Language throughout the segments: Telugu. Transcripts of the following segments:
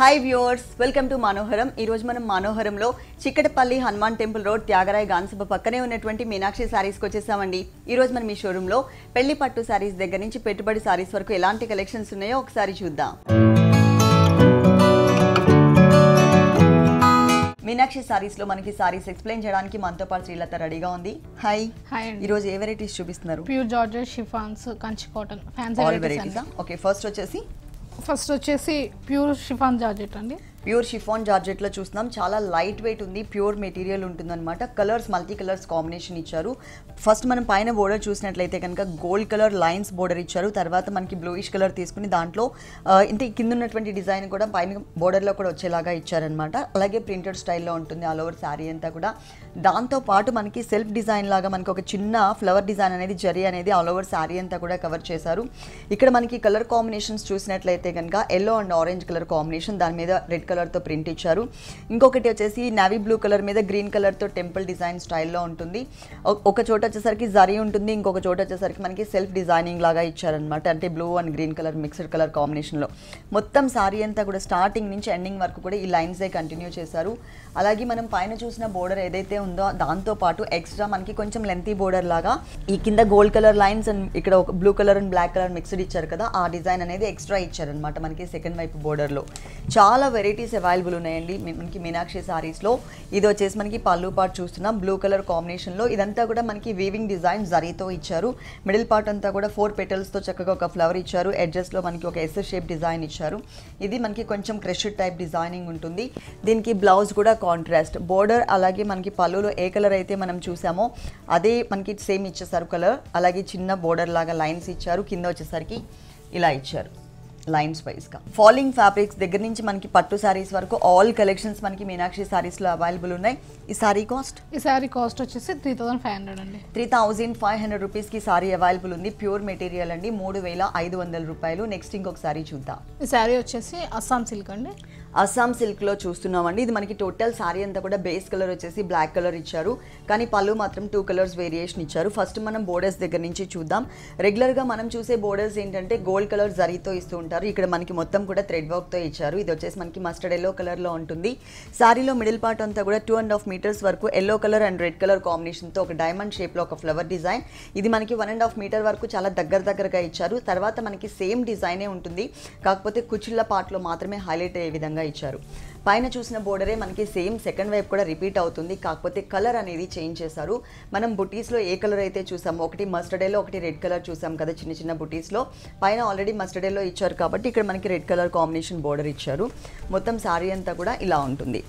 హాయ్ వ్యూవర్స్ వెల్కమ్ టు మనోహరం ఈ రోజు మనం మనోహరంలో చిక్కటపల్లి హనుమాన్ టెంపుల్ రోడ్ త్యాగరాయ గాన్సభ పక్కనే ఉన్నటువంటి మీనాక్షి శారీస్కి వచ్చేసామండి. ఈ రోజు మనం ఈ షోరూంలో పెళ్ళి పట్టు శారీస్ దగ్గర నుంచి పెట్టుబడి శారీస్ వరకు ఎలాంటి కలెక్షన్స్ ఉన్నాయో ఒకసారి చూద్దాం. మీనాక్షి శారీస్లో మనకి శారీస్ ఎక్స్ప్లెయిన్ చేయడానికి మనతో పాటు శ్రీలత రెడీగా ఉంది. హాయ్ హాయ్ అండి. ఈ రోజు ఏ వెరైటీస్ చూపిస్తున్నారు? Pure georgette chiffons Kanchi cotton fancy okay first వచ్చేసి ఫస్ట్ వచ్చేసి ప్యూర్ షిఫాన్ జార్జెట్ అండి. ప్యూర్ షిఫాన్ జార్జెట్లో చూస్తున్నాం. చాలా లైట్ వెయిట్ ఉంది ప్యూర్ మెటీరియల్ ఉంటుందన్నమాట. కలర్స్ మల్టీ కలర్స్ కాంబినేషన్ ఇచ్చారు. ఫస్ట్ మనం పైన బోర్డర్ చూసినట్లయితే కనుక గోల్డ్ కలర్ లైన్స్ బోర్డర్ ఇచ్చారు. తర్వాత మనకి బ్లూయిష్ కలర్ తీసుకుని దాంట్లో ఇంత కింద ఉన్నటువంటి డిజైన్ కూడా పైన బోర్డర్లో కూడా వచ్చేలాగా ఇచ్చారనమాట అలాగే ప్రింటెడ్ స్టైల్లో ఉంటుంది ఆల్ ఓవర్ శారీ అంతా కూడా. దాంతో పాటు మనకి సెల్ఫ్ డిజైన్ లాగా మనకి ఒక చిన్న ఫ్లవర్ డిజైన్ అనేది జరీ అనేది ఆల్ ఓవర్ శారీ అంతా కూడా కవర్ చేశారు. ఇక్కడ మనకి కలర్ కాంబినేషన్స్ చూసినట్లయితే కనుక yellow and orange colour combination దాని మీద రెడ్ కలర్తో ప్రింట్ ఇచ్చారు. ఇంకొకటి వచ్చేసి నావీ బ్లూ కలర్ మీద గ్రీన్ కలర్తో టెంపుల్ డిజైన్ స్టైల్లో ఉంటుంది. ఒక- చోట వచ్చేసరికి జరీ ఉంటుంది ఇంకొక చోట వచ్చేసరికి మనకి సెల్ఫ్ డిజైనింగ్ లాగా ఇచ్చారనమాట అంటే blue and green colour mixed colour కాంబినేషన్లో మొత్తం సారీ అంతా కూడా స్టార్టింగ్ నుంచి ఎండింగ్ వరకు కూడా ఈ లైన్సే కంటిన్యూ చేశారు. అలాగే మనం పైన చూసిన బోర్డర్ ఏదైతే ఉందో దాంతో పాటు ఎక్స్ట్రా మనకి కొంచెం లెంతీ బోర్డర్ లాగా ఈ కింద గోల్డ్ కలర్ లైన్స్ అండ్ ఇక్కడ ఒక blue colour and black colour mixed ఇచ్చారు కదా ఆ డిజైన్ అనేది ఎక్స్ట్రా ఇచ్చారనమాట మనకి సెకండ్ వైపు బోర్డర్లో చాలా వెరైటీస్ అవైలబుల్ ఉన్నాయండి. మనకి మీనాక్షి సారీస్లో ఇది వచ్చేసి మనకి పళ్ళు పాటు చూస్తున్నాం. బ్లూ కలర్ కాంబినేషన్లో ఇదంతా కూడా మనకి వీవింగ్ డిజైన్ జరీతో ఇచ్చారు. మిడిల్ పార్ట్ అంతా కూడా ఫోర్ పెటల్స్తో చక్కగా ఒక ఫ్లవర్ ఇచ్చారు. ఎడ్జెస్లో మనకి ఒక ఎస్ షేప్ డిజైన్ ఇచ్చారు. ఇది మనకి కొంచెం క్రెషర్ టైప్ డిజైనింగ్ ఉంటుంది. దీనికి బ్లౌజ్ కూడా కాంట్రాస్ట్ బోర్డర్ అలాగే మనకి పళ్ళులో ఏ కలర్ అయితే మనం చూసామో అదే మనకి సేమ్ ఇచ్చేసారు కలర్ అలాగే చిన్న బోర్డర్ లాగా లైన్స్ ఇచ్చారు. కింద వచ్చేసరికి ఇలా ఇచ్చారు. లైన్స్ వైజ్గా ఫాలింగ్ ఫ్యాబ్రిక్స్ దగ్గర నుంచి మనకి పట్టు శారీస్ వరకు ఆల్ కలెక్షన్స్ మనకి మీనాక్షి శారీస్లో అవైలబుల్ ఉన్నాయి. ఈ శారీ కాస్ట్ ఈ శారీ కాస్ట్ వచ్చేసి త్రీ థౌసండ్ ఫైవ్ హండ్రెడ్ అండి. త్రీ థౌజండ్ ఫైవ్ హండ్రెడ్ రూపీస్కి సారీ అవైలబుల్ ఉంది. ప్యూర్ మెటీరియల్ అండి. మూడు వేల ఐదు వందల రూపాయలు. నెక్స్ట్ ఇంకొక సారీ చూద్దాం. ఈ శారీ వచ్చేసి అస్సాం సిల్క్ అండి. అస్సాం సిల్క్లో చూస్తున్నామండి. ఇది మనకి టోటల్ సారీ అంతా కూడా బేస్ కలర్ వచ్చేసి బ్లాక్ కలర్ ఇచ్చారు. కానీ పళ్ళు మాత్రం టూ కలర్స్ వేరియేషన్ ఇచ్చారు. ఫస్ట్ మనం బోర్డర్స్ దగ్గర నుంచి చూద్దాం. రెగ్యులర్గా మనం చూసే బోర్డర్స్ ఏంటంటే గోల్డ్ కలర్ జరీతో ఇస్తూ ఉంటారు. ఇక్కడ మనకి మొత్తం కూడా థ్రెడ్ వర్క్తో ఇచ్చారు. ఇది వచ్చేసి మనకి మస్టర్డ్ ఎల్లో కలర్లో ఉంటుంది. సారీలో మిడిల్ పార్ట్ అంతా కూడా టూ అండ్ హాఫ్ మీటర్స్ వరకు yellow colour and red colour కాంబినేషన్తో ఒక డైమండ్ షేప్లో ఒక ఫ్లవర్ డిజైన్. ఇది మనకి వన్ అండ్ హాఫ్ మీటర్ వరకు చాలా దగ్గర దగ్గరగా ఇచ్చారు. తర్వాత మనకి సేమ్ డిజైనే ఉంటుంది. కాకపోతే కుచుళ్ళ పార్ట్లో మాత్రమే హైలైట్ అయ్యే విధంగా ఇచ్చారు. పైన చూసిన బోర్డరే మనకి సేమ్ సెకండ్ వైపు కూడా రిపీట్ అవుతుంది. కాకపోతే కలర్ అనేది చేంజ్ చేశారు. మనం బుటీస్లో ఏ కలర్ అయితే చూసామో ఒకటి మస్టర్డేలో ఒకటి రెడ్ కలర్ చూసాం కదా చిన్న చిన్న బుటీస్లో. పైన ఆల్రెడీ మస్టర్డేలో ఇచ్చారు కాబట్టి ఇక్కడ మనకి రెడ్ కలర్ కాంబినేషన్ బోర్డర్ ఇచ్చారు. మొత్తం శారీ అంతా కూడా ఇలా ఉంటుంది.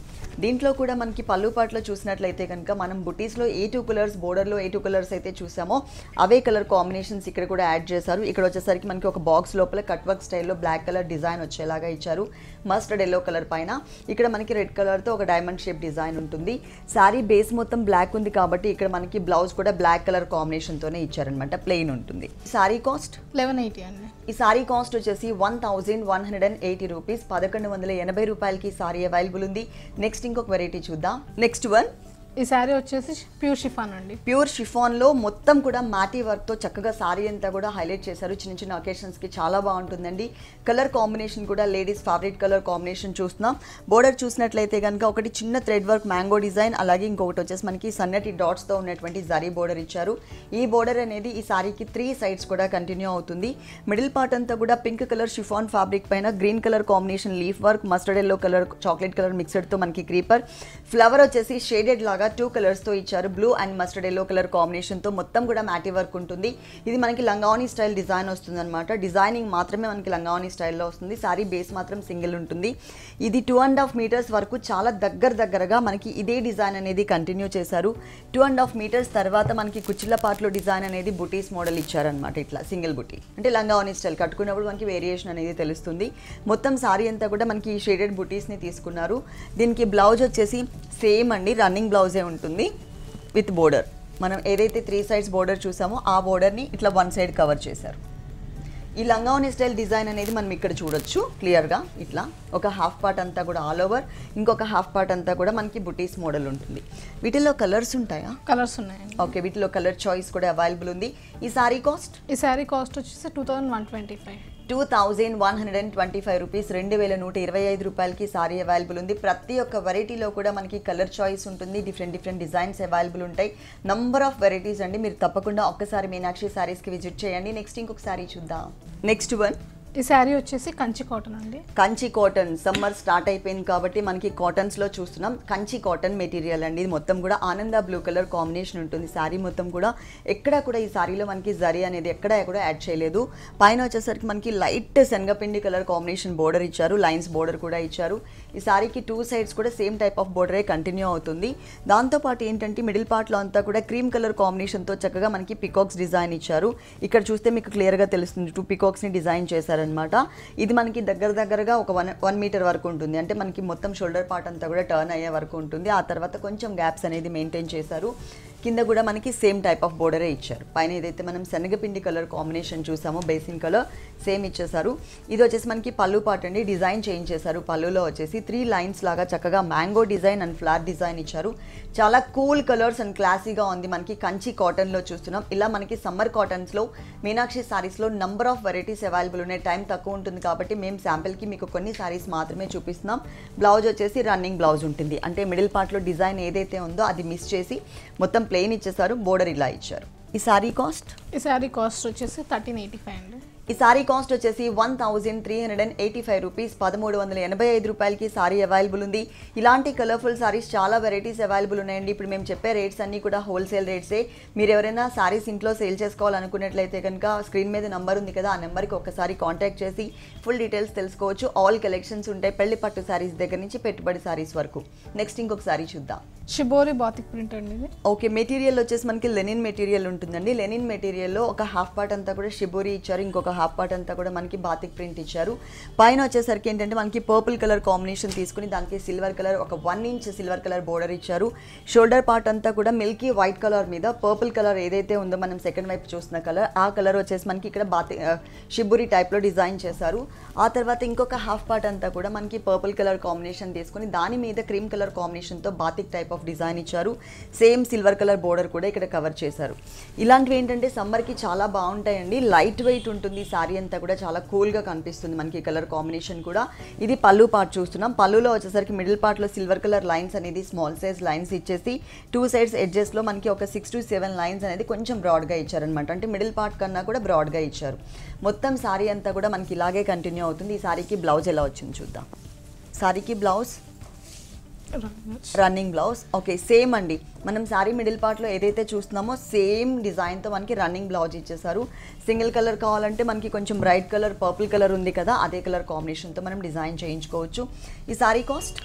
దీంట్లో కూడా మనకి పళ్ళు పాటలో చూసినట్లయితే కనుక మనం బుటీస్లో ఏ టూ కలర్స్ బోర్డర్లో ఏ టూ కలర్స్ అయితే చూసామో అవే కలర్ కాంబినేషన్స్ ఇక్కడ కూడా యాడ్ చేశారు. ఇక్కడ వచ్చేసరికి మనకి ఒక బాక్స్ లోపల కట్ వర్క్ స్టైల్లో బ్లాక్ కలర్ డిజైన్ వచ్చేలాగా ఇచ్చారు. మస్టర్డ్ ఎల్లో కలర్ పైన. ఇక్కడ మనకి రెడ్ కలర్తో ఒక డైమండ్ షేప్ డిజైన్ ఉంటుంది. శారీ బేస్ మొత్తం బ్లాక్ ఉంది కాబట్టి ఇక్కడ మనకి బ్లౌజ్ కూడా బ్లాక్ కలర్ కాంబినేషన్తోనే ఇచ్చారనమాట ప్లెయిన్ ఉంటుంది. శారీ కాస్ట్? లెవెన్ ఎయిటీ అండి. ఈ సారీ కాస్ట్ వచ్చేసి one thousand one hundred and eighty rupees. పదకొండు వందల ఎనభై రూపాయలకి ఈ సారీ అవైలబుల్ ఉంది. నెక్స్ట్ ఇంకొక వెరైటీ చూద్దాం నెక్స్ట్ వన్ ఈ శారీ వచ్చేసి ప్యూర్ షిఫాన్ అండి. ప్యూర్ షిఫాన్లో మొత్తం కూడా మాటీ వర్క్తో చక్కగా సారీ అంతా కూడా హైలైట్ చేశారు. చిన్న చిన్న ఒకేషన్స్కి చాలా బాగుంటుందండి. కలర్ కాంబినేషన్ కూడా లేడీస్ ఫేవరెట్ కలర్ కాంబినేషన్ చూస్తున్నాం. బోర్డర్ చూసినట్లయితే కనుక ఒకటి చిన్న థ్రెడ్ వర్క్ మ్యాంగో డిజైన్ అలాగే ఇంకొకటి వచ్చేసి మనకి సన్నటి డాట్స్తో ఉన్నటువంటి జరీ బోర్డర్ ఇచ్చారు. ఈ బోర్డర్ అనేది ఈ శారీకి త్రీ సైడ్స్ కూడా కంటిన్యూ అవుతుంది. మిడిల్ పార్ట్ అంతా కూడా పింక్ కలర్ షిఫాన్ ఫ్యాబ్రిక్ పైన green colour combination leaf work mustard yellow colour chocolate colour మిక్సర్తో మనకి క్రీపర్ ఫ్లవర్ వచ్చేసి షేడెడ్ లాగా టూ కలర్స్తో ఇచ్చారు. Blue and mustard yellow colour కాంబినేషన్తో మొత్తం కూడా మ్యాటీ వర్క్ ఉంటుంది. ఇది మనకి లంగావని స్టైల్ డిజైన్ వస్తుంది అనమాట డిజైనింగ్ మాత్రమే మనకి లంగావని స్టైల్లో వస్తుంది. సారీ బేస్ మాత్రం సింగిల్ ఉంటుంది. ఇది టూ అండ్ హాఫ్ మీటర్స్ వరకు చాలా దగ్గర దగ్గరగా మనకి ఇదే డిజైన్ అనేది కంటిన్యూ చేశారు. టూ అండ్ హాఫ్ మీటర్స్ తర్వాత మనకి కుచ్చిళ్ళ పాటలో డిజైన్ అనేది బుటీస్ మోడల్ ఇచ్చారనమాట ఇట్లా సింగిల్ బుటీ అంటే లంగావని స్టైల్ కట్టుకున్నప్పుడు మనకి వేరియేషన్ అనేది తెలుస్తుంది. మొత్తం సారీ అంతా కూడా మనకి షేడెడ్ బుటీస్ని తీసుకున్నారు. దీనికి బ్లౌజ్ వచ్చేసి సేమ్ అండి. రన్నింగ్ బ్లౌజ్ ఉంటుంది విత్ బోర్డర్ మనం ఏదైతే త్రీ సైడ్స్ బోర్డర్ చూసామో ఆ బోర్డర్ని ఇట్లా వన్ సైడ్ కవర్ చేశారు. ఈ లంగావని స్టైల్ డిజైన్ అనేది మనం ఇక్కడ చూడొచ్చు క్లియర్గా ఇట్లా. ఒక హాఫ్ పార్ట్ అంతా కూడా ఆల్ ఓవర్ ఇంకొక హాఫ్ పార్ట్ అంతా కూడా మనకి బుటీస్ మోడల్ ఉంటుంది. వీటిల్లో కలర్స్ ఉంటాయా? కలర్స్ ఉన్నాయండి. ఓకే వీటిలో కలర్ చాయిస్ కూడా అవైలబుల్ ఉంది. ఈ సారీ కాస్ట్ ఈ శారీ కాస్ట్ వచ్చేసి two thousand one twenty five two thousand one hundred and twenty five rupees రెండు వేల నూట ఇరవై ఐదు రూపాయలకి సారీ అవైలబుల్ ఉంది. ప్రతి ఒక్క వెరైటీలో కూడా మనకి కలర్ చాయిస్ ఉంటుంది. డిఫరెంట్ డిఫరెంట్ డిజైన్స్ అవైలబుల్ ఉంటాయి. నంబర్ ఆఫ్ వెరైటీస్ అండి. మీరు తప్పకుండా ఒక్కసారి మీనాక్షి సారీస్కి విజిట్ చేయండి. నెక్స్ట్ ఇంకొక సారీ చూద్దాం. నెక్స్ట్ వన్ ఈ శారీ వచ్చేసి కంచి కాటన్ అండి. కంచి కాటన్. సమ్మర్ స్టార్ట్ అయిపోయింది కాబట్టి మనకి కాటన్స్లో చూస్తున్నాం. కంచి కాటన్ మెటీరియల్ అండి. ఇది మొత్తం కూడా ఆనంద బ్లూ కలర్ కాంబినేషన్ ఉంటుంది. శారీ మొత్తం కూడా ఎక్కడ కూడా ఈ శారీలో మనకి జరీ అనేది ఎక్కడ కూడా యాడ్ చేయలేదు. పైన వచ్చేసరికి మనకి లైట్ శనగపిండి కలర్ కాంబినేషన్ బోర్డర్ ఇచ్చారు. లైన్స్ బోర్డర్ కూడా ఇచ్చారు. ఈ శారీకి టూ సైడ్స్ కూడా సేమ్ టైప్ ఆఫ్ బోర్డరే కంటిన్యూ అవుతుంది. దాంతోపాటు ఏంటంటే మిడిల్ పార్ట్లో అంతా కూడా క్రీమ్ కలర్ కాంబినేషన్తో చక్కగా మనకి పికాక్స్ డిజైన్ ఇచ్చారు. ఇక్కడ చూస్తే మీకు క్లియర్గా తెలుస్తుంది. టూ పికాక్స్ని డిజైన్ చేశారు. చేస్తారనమాట ఇది మనకి దగ్గర దగ్గరగా ఒక వన్ వన్ మీటర్ వరకు ఉంటుంది. అంటే మనకి మొత్తం షోల్డర్ పార్ట్ అంతా కూడా టర్న్ అయ్యే వరకు ఉంటుంది. ఆ తర్వాత కొంచెం గ్యాప్స్ అనేది మెయింటైన్ చేశారు. కింద కూడా మనకి సేమ్ టైప్ ఆఫ్ బోర్డరే ఇచ్చారు. పైన ఏదైతే మనం శనగపిండి కలర్ కాంబినేషన్ చూసామో బేసిన్ కలర్ సేమ్ ఇచ్చేసారు ఇది వచ్చేసి మనకి పళ్ళు పాట అండి డిజైన్ చేంజ్ చేశారు పళ్ళులో వచ్చేసి. త్రీ లైన్స్ లాగా చక్కగా mango design and flat design ఇచ్చారు. చాలా కూల్ కలర్స్ అండ్ క్లాసీగా ఉంది మనకి కంచి కాటన్లో చూస్తున్నాం. ఇలా మనకి సమ్మర్ కాటన్స్లో మీనాక్షి సారీస్లో నంబర్ ఆఫ్ వెరైటీస్ అవైలబుల్ ఉన్నాయి. టైం తక్కువ ఉంటుంది కాబట్టి మేము శాంపిల్కి మీకు కొన్ని సారీస్ మాత్రమే చూపిస్తున్నాం. బ్లౌజ్ వచ్చేసి రన్నింగ్ బ్లౌజ్ ఉంటుంది. అంటే మిడిల్ పార్ట్లో డిజైన్ ఏదైతే ఉందో అది మిస్ చేసి మొత్తం ప్లెయిన్ ఇచ్చేసారు బోర్డర్ ఇలా ఇచ్చారు. ఈ సారీ కాస్ట్? ఈ శారీ కాస్ట్ వచ్చేసి థర్టీన్ ఎయిటీ ఫైవ్ అండి. ఈ సారీ కాస్ట్ వచ్చేసి one thousand three hundred and eighty five rupees. పదమూడు వందల ఎనభై ఐదు రూపాయలకి సారీ అవైలబుల్ ఉంది. ఇలాంటి కలర్ఫుల్ సారీస్ చాలా వెరైటీస్ అవైలబుల్ ఉన్నాయండి. ఇప్పుడు మేము చెప్పే రేట్స్ అన్నీ కూడా హోల్సేల్ రేట్సే మీరు ఎవరైనా సారీస్ ఇంట్లో సేల్ చేసుకోవాలనుకున్నట్లయితే కనుక స్క్రీన్ మీద నెంబర్ ఉంది కదా ఆ నెంబర్కి ఒకసారి కాంటాక్ట్ చేసి ఫుల్ డీటెయిల్స్ తెలుసుకోవచ్చు. ఆల్ కలెక్షన్స్ ఉంటాయి పెళ్ళి పట్టు సారీస్ దగ్గర నుంచి పెట్టుబడి సారీస్ వరకు. నెక్స్ట్ ఇంకొక సారీ చూద్దాం. షిబోరి బాతిక్ ప్రింట్ అండి ఓకే మెటీరియల్ వచ్చేసి మనకి లెనిన్ మెటీరియల్ ఉంటుందండి. లెనిన్ మెటీరియల్లో ఒక హాఫ్ పార్ట్ అంతా కూడా షిబోరి ఇచ్చారు. ఇంకొక హాఫ్ పార్ట్ అంతా కూడా మనకి బాతిక్ ప్రింట్ ఇచ్చారు. పైన వచ్చేసరికి ఏంటంటే మనకి పర్పుల్ కలర్ కాంబినేషన్ తీసుకుని దానికి సిల్వర్ కలర్ ఒక one inch silver colour border ఇచ్చారు. షోల్డర్ పార్ట్ అంతా కూడా మిల్కీ వైట్ కలర్ మీద పర్పుల్ కలర్ ఏదైతే ఉందో మనం సెకండ్ వైపు చూసిన కలర్ ఆ కలర్ వచ్చేసి మనకి ఇక్కడ బాతి షిబురి టైప్లో డిజైన్ చేశారు. ఆ తర్వాత ఇంకొక హాఫ్ పార్ట్ అంతా కూడా మనకి పర్పుల్ కలర్ కాంబినేషన్ తీసుకుని దాని మీద క్రీమ్ కలర్ కాంబినేషన్తో బాతిక్ టైప్ ఆఫ్ డిజైన్ ఇచ్చారు. సేమ్ సిల్వర్ కలర్ బోర్డర్ కూడా ఇక్కడ కవర్ చేశారు. ఇలాంటివి ఏంటంటే సమ్మర్కి చాలా బాగుంటాయండి. లైట్ వెయిట్ ఉంటుంది శారీ అంతా కూడా చాలా కూల్గా కనిపిస్తుంది మనకి కలర్ కాంబినేషన్ కూడా. ఇది పళ్ళు పార్ట్ చూస్తున్నాం. పళ్ళులో వచ్చేసరికి మిడిల్ పార్ట్లో సిల్వర్ కలర్ లైన్స్ అనేది స్మాల్ సైజ్ లైన్స్ ఇచ్చేసి టూ సైడ్స్ ఎడ్జెస్లో మనకి ఒక సిక్స్ టు సెవెన్ లైన్స్ అనేది కొంచెం బ్రాడ్గా ఇచ్చారనమాట అంటే మిడిల్ పార్ట్ కన్నా కూడా బ్రాడ్గా ఇచ్చారు. మొత్తం శారీ అంతా కూడా మనకి ఇలాగే కంటిన్యూ అవుతుంది. ఈ శారీకి బ్లౌజ్ ఎలా వచ్చింది చూద్దాం. శారీకి blouse running blouse okay same అండి. మనం సారీ మిడిల్ పార్ట్లో ఏదైతే చూస్తున్నామో సేమ్ డిజైన్తో మనకి రన్నింగ్ బ్లౌజ్ ఇచ్చేసారు సింగిల్ కలర్ కావాలంటే మనకి కొంచెం బ్రైట్ కలర్ పర్పుల్ కలర్ ఉంది కదా అదే కలర్ కాంబినేషన్తో మనం డిజైన్ చేయించుకోవచ్చు. ఈ సారీ కాస్ట్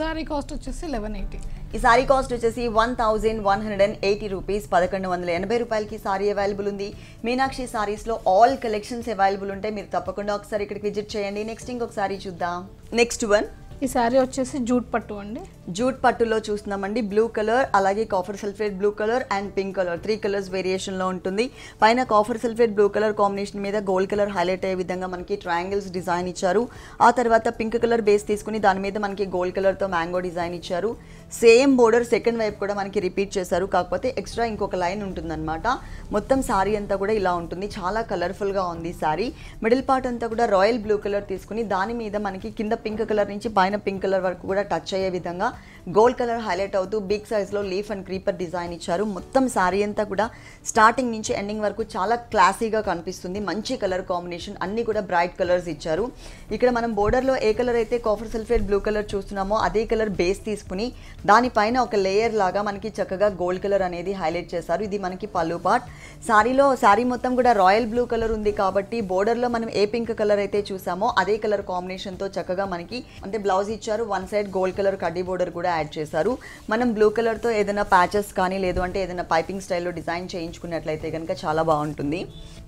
శారీ కాస్ట్ వచ్చేసి లెవెన్ ఎయిటీ ఈ సారీ కాస్ట్ వచ్చేసి one thousand one hundred and eighty rupees పదకొండు వందల ఎనభై రూపాయలకి సారీ అవైలబుల్ ఉంది. మీనాక్షి సారీస్లో ఆల్ కలెక్షన్స్ అవైలబుల్ ఉంటాయి. మీరు తప్పకుండా ఒకసారి ఇక్కడికి విజిట్ చేయండి. నెక్స్ట్ ఇంకొక సారీ చూద్దాం. నెక్స్ట్ వన్ ఈ శారీ వచ్చేసి జూట్ పట్టు అండి. జూట్ పట్టులో చూస్తున్నామండి. బ్లూ కలర్ అలాగే copper sulphate blue colour and pink colour. Three colours వేరియేషన్లో ఉంటుంది. పైన copper sulphate blue colour combination మీద గోల్డ్ కలర్ హైలైట్ అయ్యే విధంగా మనకి ట్రయాంగిల్స్ డిజైన్ ఇచ్చారు. ఆ తర్వాత పింక్ కలర్ బేస్ తీసుకుని దాని మీద మనకి గోల్డ్ కలర్తో మ్యాంగో డిజైన్ ఇచ్చారు. సేమ్ బోర్డర్ సెకండ్ వైపు కూడా మనకి రిపీట్ చేశారు. కాకపోతే ఎక్స్ట్రా ఇంకొక లైన్ ఉంటుందన్నమాట. మొత్తం శారీ అంతా కూడా ఇలా ఉంటుంది. చాలా కలర్ఫుల్గా ఉంది శారీ మిడిల్ పార్ట్ అంతా కూడా రాయల్ బ్లూ కలర్ తీసుకుని దాని మీద మనకి కింద పింక్ కలర్ నుంచి పైన పింక్ కలర్ వరకు కూడా టచ్ అయ్యే విధంగా గోల్డ్ కలర్ హైలైట్ అవుతూ బిగ్ సైజ్లో లీఫ్ అండ్ క్రీపర్ డిజైన్ ఇచ్చారు. మొత్తం శారీ అంతా కూడా స్టార్టింగ్ నుంచి ఎండింగ్ వరకు చాలా క్లాసీగా కనిపిస్తుంది. మంచి కలర్ కాంబినేషన్ అన్నీ కూడా బ్రైట్ కలర్స్ ఇచ్చారు. ఇక్కడ మనం బోర్డర్లో ఏ కలర్ అయితే కాఫర్ సల్ఫేట్ బ్లూ కలర్ చూస్తున్నామో అదే కలర్ బేస్ తీసుకుని దానిపైన ఒక లేయర్ లాగా మనకి చక్కగా గోల్డ్ కలర్ అనేది హైలైట్ చేశారు. ఇది మనకి పళ్ళు పార్ట్ శారీలో శారీ మొత్తం కూడా రాయల్ బ్లూ కలర్ ఉంది కాబట్టి బోర్డర్లో మనం ఏ పింక్ కలర్ అయితే చూసామో అదే కలర్ కాంబినేషన్తో చక్కగా మనకి అంటే బ్లౌజ్ ఇచ్చారు. వన్ సైడ్ గోల్డ్ కలర్ కడ్డీ బోర్డర్ కూడా యాడ్ చేశారు. మనం బ్లూ కలర్తో ఏదైనా ప్యాచెస్ కానీ లేదు అంటే ఏదైనా పైపింగ్ స్టైల్లో డిజైన్ చేయించుకున్నట్లయితే కనుక చాలా బాగుంటుంది.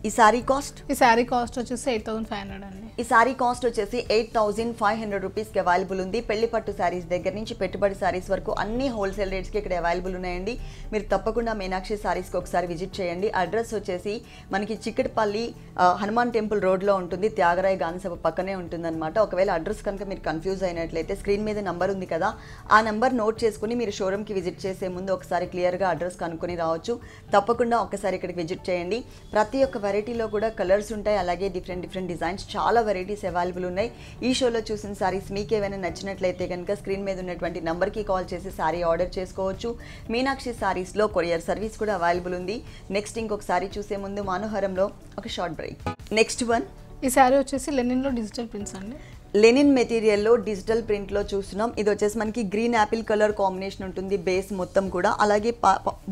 ఈ సారీ కాస్ట్? ఈ శారీ కాస్ట్ వచ్చేసి ఎయిట్ థౌసండ్ ఫైవ్ హండ్రెడ్ అండి. ఈ సారీ కాస్ట్ వచ్చేసి ఎయిట్ థౌజండ్ ఫైవ్ హండ్రెడ్ రూపీస్కి అవైలబుల్ ఉంది. పెళ్ళి పట్టు శారీస్ దగ్గర నుంచి పెట్టుబడి శారీస్ వరకు అన్ని హోల్సేల్ రేట్స్కి ఇక్కడ అవైలబుల్ ఉన్నాయండి. మీరు తప్పకుండా మీనాక్షి శారీస్కి ఒకసారి విజిట్ చేయండి. అడ్రస్ వచ్చేసి మనకి చిక్కటిపల్లి ఆ, హనుమాన్ టెంపుల్ రోడ్లో ఉంటుంది. త్యాగరాయ గాంధీ సభ పక్కనే ఉంటుందన్నమాట. ఒకవేళ అడ్రస్ కనుక మీరు కన్ఫ్యూజ్ అయినట్లయితే స్క్రీన్ మీద నంబర్ ఉంది కదా ఆ నంబర్ నోట్ చేసుకుని మీరు షోరూమ్కి విజిట్ చేసే ముందు ఒకసారి క్లియర్గా అడ్రస్ కనుక్కొని రావచ్చు. తప్పకుండా ఒకసారి ఇక్కడికి విజిట్ చేయండి. ప్రతి ఒక్క వెరైటీలో కూడా కలర్స్ ఉంటాయి. అలాగే డిఫరెంట్ డిఫరెంట్ డిజైన్స్ చాలా వెరైటీస్ అవైలబుల్ ఉన్నాయి. ఈ షోలో చూసిన సారీస్ మీకు ఏమైనా నచ్చినట్లయితే కనుక స్క్రీన్ మీద ఉన్నటువంటి నెంబర్కి కాల్ చేసి సారీ ఆర్డర్ చేసుకోవచ్చు. మీనాక్షి సారీస్లో కొరియర్ సర్వీస్ కూడా అవైలబుల్ ఉంది. నెక్స్ట్ ఇంకొక సారీ చూసే ముందు మనోహరంలో ఒక షార్ట్ బ్రేక్ నెక్స్ట్ వన్ ఈ సారీ వచ్చేసి లెనిన్లో డిజిటల్ ప్రింట్స్ అండి. లెనిన్ మెటీరియల్లో డిజిటల్ ప్రింట్లో చూస్తున్నాం. ఇది వచ్చేసి మనకి గ్రీన్ యాపిల్ కలర్ కాంబినేషన్ ఉంటుంది బేస్ మొత్తం కూడా. అలాగే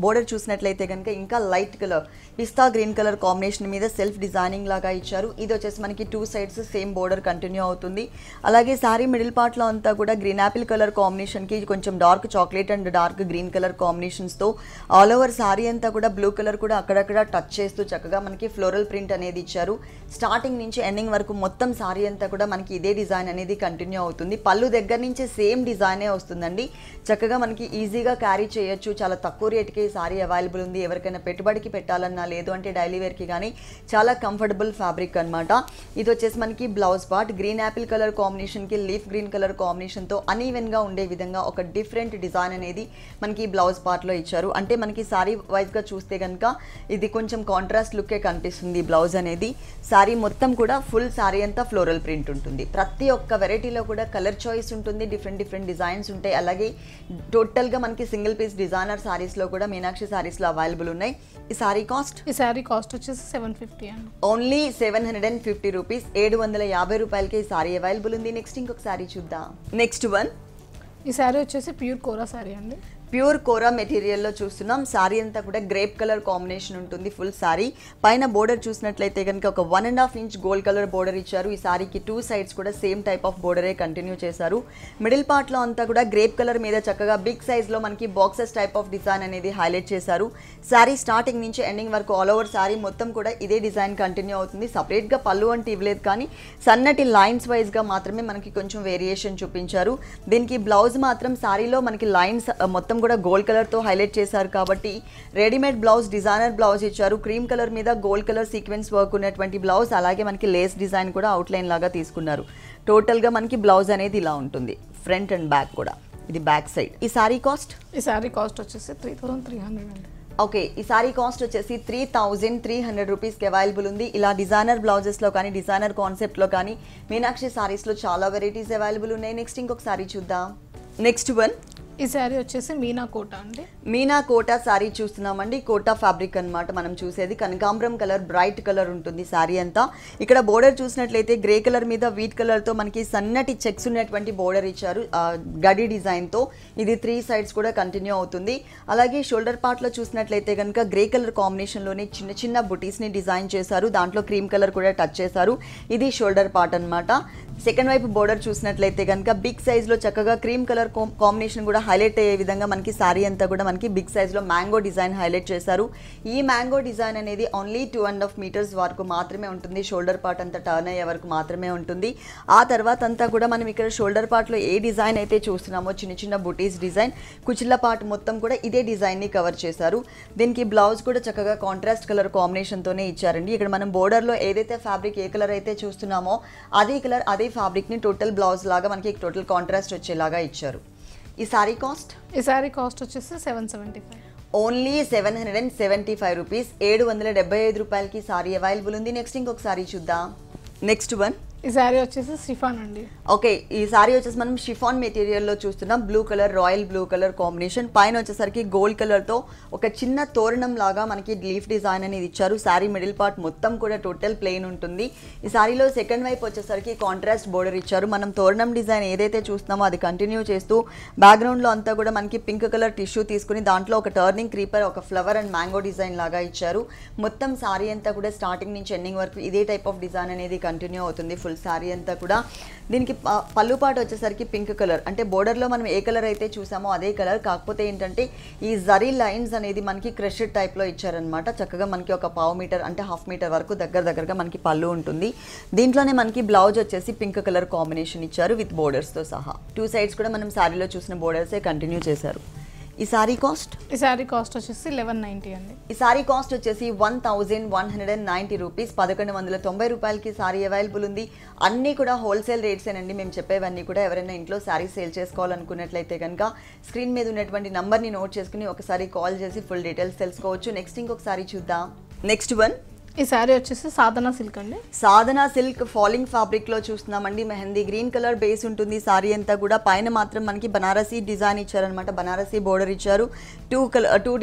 బోర్డర్ చూసినట్లయితే కనుక ఇంకా లైట్ కలర్ పిస్తా గ్రీన్ కలర్ కాంబినేషన్ మీద సెల్ఫ్ డిజైనింగ్ లాగా ఇచ్చారు. ఇది వచ్చేసి మనకి two sides same border continue అవుతుంది. అలాగే శారీ మిడిల్ పార్ట్లో అంతా కూడా గ్రీన్ యాపిల్ కలర్ కాంబినేషన్కి కొంచెం dark chocolate and dark green colour కాంబినేషన్స్తో all over sari అంతా కూడా బ్లూ కలర్ కూడా అక్కడక్కడ టచ్ చేస్తూ చక్కగా మనకి ఫ్లోరల్ ప్రింట్ అనేది ఇచ్చారు. స్టార్టింగ్ నుంచి ఎండింగ్ వరకు మొత్తం శారీ అంతా కూడా మనకి ఇదే డిజైన్ డిజైన్ అనేది కంటిన్యూ అవుతుంది. పళ్ళు దగ్గర నుంచి సేమ్ డిజైనే వస్తుందండి. చక్కగా మనకి ఈజీగా క్యారీ చేయొచ్చు. చాలా తక్కువ రేట్కి సారీ అవైలబుల్ ఉంది. ఎవరికైనా పెట్టుబడికి పెట్టాలన్నా లేదు అంటే డైలీ వేర్కి కానీ చాలా కంఫర్టబుల్ ఫ్యాబ్రిక్ అన్నమాట. ఇది వచ్చేసి మనకి blouse part. Green apple colour కాంబినేషన్కి లీఫ్ గ్రీన్ కలర్ కాంబినేషన్తో అన్ఈవెన్గా ఉండే విధంగా ఒక డిఫరెంట్ డిజైన్ అనేది మనకి బ్లౌజ్ పార్ట్లో ఇచ్చారు. అంటే మనకి సారీ వైజ్గా చూస్తే కనుక ఇది కొంచెం కాంట్రాస్ట్ లుక్కే కనిపిస్తుంది బ్లౌజ్ అనేది. సారీ మొత్తం కూడా ఫుల్ సారీ అంతా ఫ్లోరల్ ప్రింట్ ఉంటుంది. ప్రతి ఒక్క వెరైటీలో కూడా కలర్ చాయిస్ ఉంటుంది డిఫరెంట్ డిఫరెంట్ డిజైన్స్ ఉంటాయి. అలాగే టోటల్గా మనకి సింగిల్ పీస్ డిజైనర్ సారీస్లో కూడా మీనాక్షి సారీస్లో అవైలబుల్ ఉన్నాయి. ఈ సారీ కాస్ట్? ఈ శారీ కాస్ట్ వచ్చేసి సెవెన్ ఫిఫ్టీ అండి. Only seven hundred and fifty rupees. ఏడు వందల యాభై రూపాయలకి ఈ సారీ అవైలబుల్ ఉంది. నెక్స్ట్ ఇంకొక సారీ చూద్దాం. Next one. ఈ శారీ వచ్చేసి ప్యూర్ కోరా శారీ అండి. ప్యూర్ కోరా మెటీరియల్లో చూస్తున్నాం. శారీ అంతా కూడా గ్రేప్ కలర్ కాంబినేషన్ ఉంటుంది ఫుల్ శారీ పైన బోర్డర్ చూసినట్లయితే కనుక ఒక one and half inch gold colour border ఇచ్చారు. ఈ శారీకి టూ సైడ్స్ కూడా సేమ్ టైప్ ఆఫ్ బోర్డరే కంటిన్యూ చేశారు. మిడిల్ పార్ట్లో అంతా కూడా గ్రేప్ కలర్ మీద చక్కగా బిగ్ సైజ్లో మనకి బాక్సెస్ టైప్ ఆఫ్ డిజైన్ అనేది హైలైట్ చేశారు. శారీ స్టార్టింగ్ నుంచి ఎండింగ్ వరకు ఆల్ ఓవర్ శారీ మొత్తం కూడా ఇదే డిజైన్ కంటిన్యూ అవుతుంది. సపరేట్గా పళ్ళు అంటే ఇవ్వలేదు కానీ సన్నటి లైన్స్ వైజ్గా మాత్రమే మనకి కొంచెం వేరియేషన్ చూపించారు. దీనికి బ్లౌజ్ మాత్రం శారీలో మనకి లైన్స్ మొత్తం కూడా గోల్డ్ కలర్తో హైలైట్ చేశారు కాబట్టి రెడీమేడ్ బ్లౌజ్ డిజైనర్ బ్లౌజ్ ఇచ్చారు. క్రీమ్ కలర్ మీద గోల్డ్ కలర్ సీక్వెన్స్ వర్క్ ఉన్నటువంటి బ్లౌజ్ అలాగే మనకి లేస్ డిజైన్ కూడా అవుట్లైన్ లాగా తీసుకున్నారు. టోటల్గా మనకి బ్లౌజ్ అనేది ఇలా ఉంటుంది ఫ్రంట్ అండ్ బ్యాక్ కూడా. ఇది బ్యాక్ సైడ్ ఈ సారీ కాస్ట్ ఈ శారీ కాస్ట్ వచ్చేసి త్రీ థౌసండ్ త్రీ హండ్రెడ్ అండి. ఓకే ఈ సారీ కాస్ట్ వచ్చేసి త్రీ థౌజండ్ త్రీ హండ్రెడ్ రూపీస్కి అవైలబుల్ ఉంది. ఇలా డిజైనర్ బ్లౌజెస్లో కానీ డిజైనర్ కాన్సెప్ట్లో కానీ మీనాక్షి సారీస్లో చాలా వెరైటీస్ అవైలబుల్ ఉన్నాయి. నెక్స్ట్ ఇంకొక సారీ చూద్దాం. నెక్స్ట్ వన్ ఈ శారీ వచ్చేసి మీనా కోట అండి. మీనా కోటా శారీ చూస్తున్నామండి. కోటా ఫ్యాబ్రిక్ అన్నమాట మనం చూసేది. కనకాంబరం కలర్ బ్రైట్ కలర్ ఉంటుంది శారీ అంతా. ఇక్కడ బోర్డర్ చూసినట్లయితే గ్రే కలర్ మీద వీట్ కలర్తో మనకి సన్నటి చెక్స్ ఉన్నటువంటి బోర్డర్ ఇచ్చారు. ఆ, గడి డిజైన్తో ఇది త్రీ సైడ్స్ కూడా కంటిన్యూ అవుతుంది. అలాగే షోల్డర్ పార్ట్లో చూసినట్లయితే కనుక గ్రే కలర్ కాంబినేషన్లోనే చిన్న చిన్న బుటీస్ని డిజైన్ చేశారు. దాంట్లో క్రీమ్ కలర్ కూడా టచ్ చేశారు. ఇది షోల్డర్ పార్ట్ అన్నమాట. సెకండ్ వైపు బోర్డర్ చూసినట్లయితే కనుక బిగ్ సైజ్లో చక్కగా క్రీమ్ కలర్ కాంబినేషన్ కూడా హైలైట్ అయ్యే విధంగా మనకి శారీ అంతా కూడా మనకి బిగ్ సైజ్లో మ్యాంగో డిజైన్ హైలైట్ చేశారు. ఈ మ్యాంగో డిజైన్ అనేది only two and half meters వరకు మాత్రమే ఉంటుంది. షోల్డర్ పార్ట్ అంతా టర్న్ అయ్యే వరకు మాత్రమే ఉంటుంది. ఆ తర్వాత అంతా కూడా మనం ఇక్కడ షోల్డర్ పార్ట్లో ఏ డిజైన్ అయితే చూస్తున్నామో చిన్న చిన్న బుటీస్ డిజైన్ కుచిల్ల పార్ట్ మొత్తం కూడా ఇదే డిజైన్ని కవర్ చేశారు. దీనికి బ్లౌజ్ కూడా చక్కగా కాంట్రాస్ట్ కలర్ కాంబినేషన్తోనే ఇచ్చారండి. ఇక్కడ మనం బోర్డర్లో ఏదైతే ఫ్యాబ్రిక్ ఏ కలర్ అయితే చూస్తున్నామో అదే కలర్ అదే ఫ్యాబ్రిక్ని టోటల్ బ్లౌజ్ లాగా మనకి టోటల్ కాంట్రాస్ట్ వచ్చేలాగా ఇచ్చారు. ఈ సారీ కాస్ట్? ఈ శారీ కాస్ట్ వచ్చేసి seven seventy five. Only seven hundred and seventy five rupees. ఏడు వందల డెబ్బై ఐదు రూపాయలకి సారీ అవైలబుల్ ఉంది. నెక్స్ట్ ఇంకొక సారీ చూద్దాం. Next one. ఈ శారీ వచ్చేసి షిఫాన్ అండి. ఓకే ఈ సారీ వచ్చేసి మనం షిఫాన్ మెటీరియల్లో చూస్తున్నాం. Blue colour royal blue colour combination పైన వచ్చేసరికి గోల్డ్ కలర్తో ఒక చిన్న తోరణం లాగా మనకి లీఫ్ డిజైన్ అనేది ఇచ్చారు. సారీ మిడిల్ పార్ట్ మొత్తం కూడా టోటల్ ప్లెయిన్ ఉంటుంది. ఈ సారీలో సెకండ్ వైపు వచ్చేసరికి కాంట్రాస్ట్ బోర్డర్ ఇచ్చారు. మనం తోరణం డిజైన్ ఏదైతే చూస్తున్నామో అది కంటిన్యూ చేస్తూ బ్యాక్గ్రౌండ్లో అంతా కూడా మనకి పింక్ కలర్ టిష్యూ తీసుకుని దాంట్లో ఒక టర్నింగ్ క్రీపర్ ఒక ఫ్లవర్ అండ్ మ్యాంగో డిజైన్ లాగా ఇచ్చారు. మొత్తం సారీ అంతా కూడా స్టార్టింగ్ నుంచి ఎండింగ్ వరకు ఇదే టైప్ ఆఫ్ డిజైన్ అనేది కంటిన్యూ అవుతుంది ఫుల్ సారీ అంతా కూడా. దీనికి పళ్ళు పాటు వచ్చేసరికి పింక్ కలర్ అంటే బోర్డర్లో మనం ఏ కలర్ అయితే చూసామో అదే కలర్ కాకపోతే ఏంటంటే ఈ జరీ లైన్స్ అనేది మనకి క్రషెడ్ టైప్లో ఇచ్చారనమాట చక్కగా మనకి ఒక పావు మీటర్ అంటే హాఫ్ మీటర్ వరకు దగ్గర దగ్గరగా మనకి పళ్ళు ఉంటుంది. దీంట్లోనే మనకి బ్లౌజ్ వచ్చేసి పింక్ కలర్ కాంబినేషన్ ఇచ్చారు విత్ బోర్డర్స్తో సహా. టూ సైడ్స్ కూడా మనం శారీలో చూసిన బోర్డర్సే కంటిన్యూ చేశారు. ఈ సారీ కాస్ట్? ఈ శారీ కాస్ట్ వచ్చేసి లెవెన్ నైంటీ అండి. ఈ సారీ కాస్ట్ వచ్చేసి one thousand one hundred and ninety rupees పదకొండు వందల తొంభై రూపాయలకి సారీ అవైలబుల్ ఉంది. అన్నీ కూడా హోల్సేల్ రేట్సేనండి మేము చెప్పేవన్నీ కూడా ఎవరైనా ఇంట్లో సారీ సేల్ చేసుకోవాలనుకున్నట్లయితే కనుక స్క్రీన్ మీద ఉన్నటువంటి నంబర్ని నోట్ చేసుకుని ఒకసారి కాల్ చేసి ఫుల్ డీటెయిల్స్ తెలుసుకోవచ్చు. నెక్స్ట్ ఇంకొక సారీ చూద్దాం. Next one. ఈ శారీ వచ్చేసి సాధన సిల్క్ అండి. సాధన సిల్క్ ఫాలింగ్ ఫ్యాబ్రిక్లో చూస్తున్నామండి. మెహందీ గ్రీన్ కలర్ బేస్ ఉంటుంది. సారీ అంతా కూడా పైన మాత్రం మనకి బనారసీ డిజైన్ ఇచ్చారనమాట బనారసీ బోర్డర్ ఇచ్చారు. Two colour two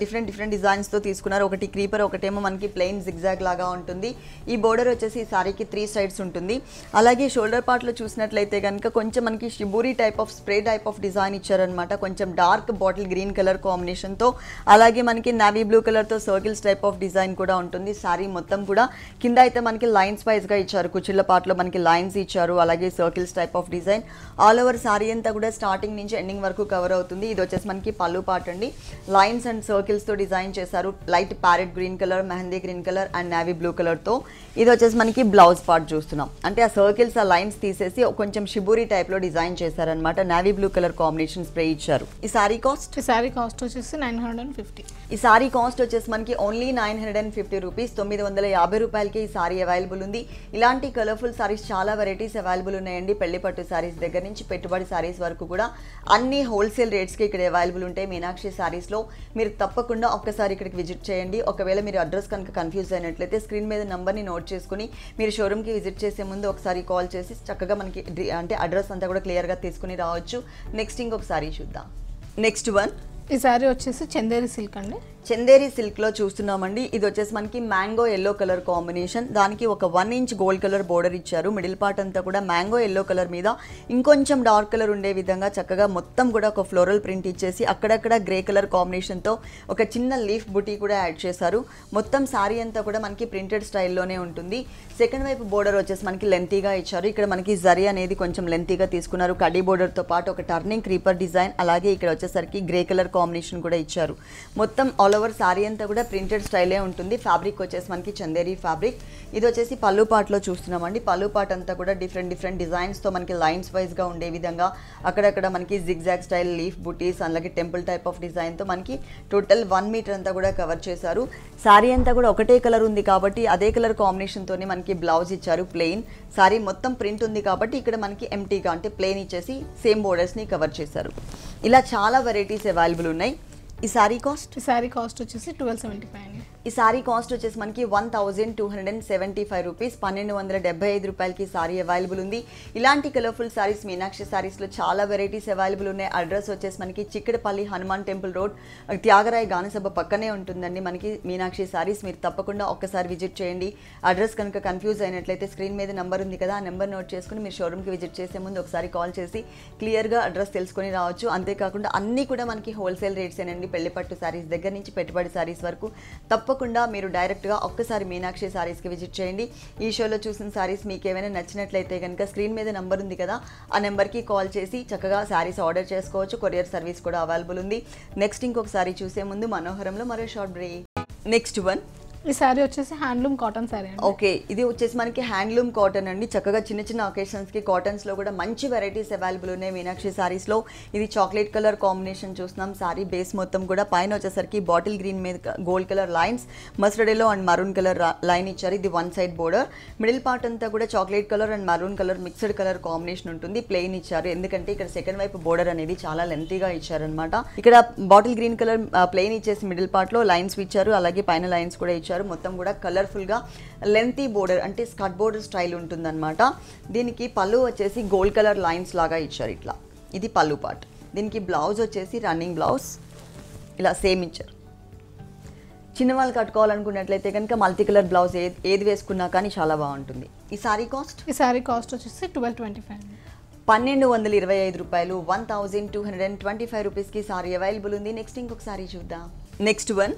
different different డిజైన్స్తో తీసుకున్నారు. ఒకటి క్రీపర్ ఒకటేమో మనకి ప్లెయిన్ జిగ్జాగ్ లాగా ఉంటుంది. ఈ బోర్డర్ వచ్చేసి ఈ శారీకి త్రీ సైడ్స్ ఉంటుంది. అలాగే షోల్డర్ పార్ట్లో చూసినట్లయితే కనుక కొంచెం మనకి shibori type of spray type of design ఇచ్చారనమాట కొంచెం డార్క్ బాటిల్ గ్రీన్ కలర్ కాంబినేషన్తో. అలాగే మనకి నావీ బ్లూ కలర్తో సర్కిల్స్ టైప్ ఆఫ్ డిజైన్ కూడా ఉంటుంది. సారీ మొత్తం కూడా కింద అయితే మనకి లైన్స్ వైజ్గా ఇచ్చారు. కుచ్చిళ్ళ పాటలో మనకి లైన్స్ ఇచ్చారు. అలాగే circles type of design all over sari అంతా కూడా స్టార్టింగ్ నుంచి ఎండింగ్ వరకు కవర్ అవుతుంది. ఇది వచ్చేసి మనకి పళ్ళు పార్ట్ అండి. లైన్స్ అండ్ సర్కిల్స్తో డిజైన్ చేశారు. Light parrot green colour mehndi green colour and navy blue కలర్తో. ఇది వచ్చేసి మనకి బ్లౌజ్ పార్ట్ చూస్తున్నాం. అంటే ఆ సర్కిల్స్ ఆ లైన్స్ తీసేసి కొంచెం షిబూరి టైప్లో డిజైన్ చేశారనమాట navy blue colour combination spray ఇచ్చారు. ఈ సారీ కాస్ట్ ఈ శారీ కాస్ట్ వచ్చేసి నైన్ హండ్రెడ్ అండ్ ఫిఫ్టీ ఈ సారీ కాస్ట్ వచ్చేసి మనకి only nine hundred and fifty rupees తొమ్మిది వందల యాభై రూపాయలకి ఈ సారీ అవైలబుల్ ఉంది. ఇలాంటి కలర్ఫుల్ సారీస్ చాలా వెరైటీస్ అవైలబుల్ ఉన్నాయండి. పెళ్ళి పట్టు సారీస్ దగ్గర నుంచి పెట్టుబడి సారీస్ వరకు కూడా అన్ని హోల్సేల్ రేట్స్కి ఇక్కడ అవైలబుల్ ఉంటాయి. మీనాక్షి సారీస్లో మీరు తప్పకుండా ఒక్కసారి ఇక్కడికి విజిట్ చేయండి. ఒకవేళ మీరు అడ్రస్ కనుక కన్ఫ్యూజ్ అయినట్లయితే స్క్రీన్ మీద నంబర్ని నోట్ చేసుకుని మీరు షోరూమ్కి విజిట్ చేసే ముందు ఒకసారి కాల్ చేసి చక్కగా మనకి అంటే అడ్రస్ అంతా కూడా క్లియర్గా తీసుకుని రావచ్చు. నెక్స్ట్ ఇంకొక సారీ చూద్దాం. నెక్స్ట్ వన్ ఈ సారీ వచ్చేసి చందేరి సిల్క్ అండి. చందేరి సిల్క్లో చూస్తున్నామండి. ఇది వచ్చేసి మనకి మ్యాంగో ఎల్లో కలర్ కాంబినేషన్. దానికి ఒక one inch gold colour border ఇచ్చారు. మిడిల్ పార్ట్ అంతా కూడా మ్యాంగో ఎల్లో కలర్ మీద. ఇంకొంచెం డార్క్ కలర్ ఉండే విధంగా చక్కగా మొత్తం కూడా ఒక ఫ్లోరల్ ప్రింట్ ఇచ్చేసి అక్కడక్కడ గ్రే కలర్ కాంబినేషన్తో ఒక చిన్న లీఫ్ బుటీ కూడా యాడ్ చేశారు. మొత్తం శారీ అంతా కూడా మనకి ప్రింటెడ్ స్టైల్లోనే ఉంటుంది. సెకండ్ వైపు బోర్డర్ వచ్చేసి మనకి లెంతీగా ఇచ్చారు. ఇక్కడ మనకి జరీ అనేది కొంచెం లెంతీగా తీసుకున్నారు. కడీ బోర్డర్తో పాటు ఒక టర్నింగ్ క్రీపర్ డిజైన్ అలాగే ఇక్కడ వచ్చేసరికి గ్రే కలర్ కాంబినేషన్ కూడా ఇచ్చారు. మొత్తం ఆల్ ఓవర్ సారీ అంతా కూడా ప్రింటెడ్ స్టైలే ఉంటుంది. ఫ్యాబ్రిక్ వచ్చేసి మనకి చందేరి ఫ్యాబ్రిక్. ఇది వచ్చేసి పళ్ళు పాటలో చూస్తున్నామండి. పళ్ళు పాట అంతా కూడా డిఫరెంట్ డిఫరెంట్ డిజైన్స్తో మనకి లైన్స్ వైజ్గా ఉండే విధంగా అక్కడక్కడ మనకి జిగ్జాగ్ స్టైల్ లీఫ్ బుటీస్ అలాగే టెంపుల్ టైప్ ఆఫ్ డిజైన్తో మనకి టోటల్ వన్ మీటర్ అంతా కూడా కవర్ చేశారు. సారీ అంతా కూడా ఒకటే కలర్ ఉంది కాబట్టి అదే కలర్ కాంబినేషన్తోనే మనకి బ్లౌజ్ ఇచ్చారు ప్లెయిన్. సారీ మొత్తం ప్రింట్ ఉంది కాబట్టి ఇక్కడ మనకి ఎంటీగా అంటే ప్లెయిన్ ఇచ్చేసి సేమ్ బోర్డర్స్ని కవర్ చేశారు. ఇలా చాలా వెరైటీస్ అవైలబుల్ ఉన్నాయి. ఈ సారీ కాస్ట్? ఈ సారీ కాస్ట్ వచ్చేసి ట్వెల్వ్ సెవెంటీ ఫైవ్ అండి. ఈ సారీ కాస్ట్ వచ్చేసి మనకి one thousand two hundred and seventy five rupees. పన్నెండు వందల డెబ్బై ఐదు రూపాయలకి సారీ అవైలబుల్ ఉంది. ఇలాంటి కలర్ఫుల్ సారీస్ మీనాక్షి సారీస్లో చాలా వెరైటీస్ అవైలబుల్ ఉన్నాయి. అడ్రస్ వచ్చేసి మనకి చిక్కడపల్లి హనుమాన్ టెంపుల్ రోడ్ త్యాగరాయ గానసభ పక్కనే ఉంటుందండి మనకి మీనాక్షి సారీస్ మీరు తప్పకుండా ఒక్కసారి విజిట్ చేయండి. అడ్రస్ కనుక కన్ఫ్యూజ్ అయినట్లయితే స్క్రీన్ మీద నెంబర్ ఉంది కదా ఆ నెంబర్ నోట్ చేసుకుని మీరు షోరూమ్కి విజిట్ చేసే ముందు ఒకసారి కాల్ చేసి క్లియర్గా అడ్రస్ తెలుసుకొని రావచ్చు. అంతేకాకుండా అన్నీ కూడా మనకి హోల్సేల్ రేట్సేనండి పెళ్ళి పట్టు సారీస్ దగ్గర నుంచి పెట్టుబడి సారీస్ వరకు తప్పకుండా మీరు డైరెక్ట్గా ఒక్కసారి మీనాక్షి సారీస్కి విజిట్ చేయండి. ఈ షోలో చూసిన సారీస్ మీకు ఏమైనా నచ్చినట్లయితే కనుక స్క్రీన్ మీద నెంబర్ ఉంది కదా ఆ నెంబర్కి కాల్ చేసి చక్కగా సారీస్ ఆర్డర్ చేసుకోవచ్చు. కొరియర్ సర్వీస్ కూడా అవైలబుల్ ఉంది. నెక్స్ట్ ఇంకొక సారీ చూసే ముందు మనోహరంలో మరో షార్ట్ బ్రేక్. Next one. ఈ శారీ వచ్చేసి హ్యాండ్లూమ్ కాటన్ శారీ అండి. ఓకే ఇది వచ్చేసి మనకి హ్యాండ్లూమ్ కాటన్ అండి. చక్కగా చిన్న చిన్న ఒకేషన్స్కి కాటన్స్లో కూడా మంచి వెరైటీస్ అవైలబుల్ ఉన్నాయి మీనాక్షి సారీస్లో ఇది చాక్లెట్ కలర్ కాంబినేషన్ చూస్తున్నాం. సారీ బేస్ మొత్తం కూడా పైన వచ్చేసరికి బాటిల్ గ్రీన్ మీద గోల్డ్ కలర్ లైన్స్ మస్టర్డేలో అండ్ మరూన్ కలర్ లైన్ ఇచ్చారు. ఇది one side border middle part అంతా కూడా chocolate colour and maroon colour mixed colour combination ఉంటుంది. ప్లెయిన్ ఇచ్చారు. ఎందుకంటే ఇక్కడ సెకండ్ వైపు బోర్డర్ అనేది చాలా లెంతీగా ఇచ్చారనమాట ఇక్కడ బాటిల్ గ్రీన్ కలర్ ప్లెయిన్ ఇచ్చేసి మిడిల్ పార్ట్లో లైన్స్ ఇచ్చారు. అలాగే పైన లైన్స్ కూడా ఇచ్చారు. మొత్తం కూడా కలర్ఫుల్గా లెంతీ బోర్డర్ అంటే స్కట్ బోర్డర్ స్టైల్ ఉంటుందన్నమాట. దీనికి పళ్ళు వచ్చేసి గోల్డ్ కలర్ లైన్స్ లాగా ఇచ్చారు ఇట్లా. ఇది పళ్ళు పార్ట్ దీనికి బ్లౌజ్ వచ్చేసి రన్నింగ్ బ్లౌజ్ ఇలా సేమ్ ఇచ్చారు. చిన్న వాళ్ళు కట్టుకోవాలనుకున్నట్లయితే కనుక మల్టీ కలర్ బ్లౌజ్ ఏది ఏది వేసుకున్నా కానీ చాలా బాగుంటుంది. ఈ సారీ కాస్ట్ ఈ శారీ కాస్ట్ వచ్చేసి ట్వెల్వ్ ట్వంటీ ఫైవ్ పన్నెండు వందల ఇరవై ఐదు రూపాయలు. One thousand two hundred and twenty five రూపీస్కి సారీ అవైలబుల్ ఉంది. నెక్స్ట్ ఇంకొక సారీ చూద్దాం. నెక్స్ట్ వన్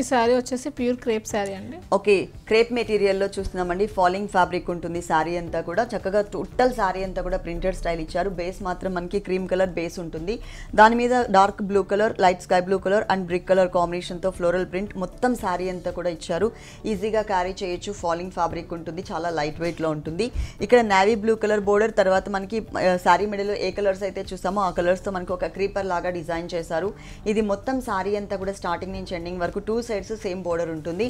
ఈ శారీ వచ్చేసి ప్యూర్ క్రేప్ శారీ అండి. ఓకే క్రేప్ మెటీరియల్లో చూస్తున్నామండి. ఫాలింగ్ ఫ్యాబ్రిక్ ఉంటుంది శారీ అంతా కూడా. చక్కగా టోటల్ శారీ అంతా కూడా ప్రింటెడ్ స్టైల్ ఇచ్చారు. బేస్ మాత్రం మనకి క్రీమ్ కలర్ బేస్ ఉంటుంది. దాని మీద dark blue colour light sky blue colour and brick colour కాంబినేషన్తో ఫ్లోరల్ ప్రింట్ మొత్తం శారీ అంతా కూడా ఇచ్చారు. ఈజీగా క్యారీ చేయొచ్చు. ఫాలింగ్ ఫ్యాబ్రిక్ ఉంటుంది చాలా లైట్ వెయిట్లో ఉంటుంది. ఇక్కడ నావీ బ్లూ కలర్ బోర్డర్ తర్వాత మనకి శారీ మిడిలో ఏ కలర్స్ అయితే చూసామో ఆ కలర్స్తో మనకి ఒక క్రీపర్ లాగా డిజైన్ చేశారు. ఇది మొత్తం శారీ అంతా కూడా స్టార్టింగ్ నుంచి ఎండింగ్ వరకు టూ సైడ్స్ సేమ్ బోర్డర్ ఉంటుంది.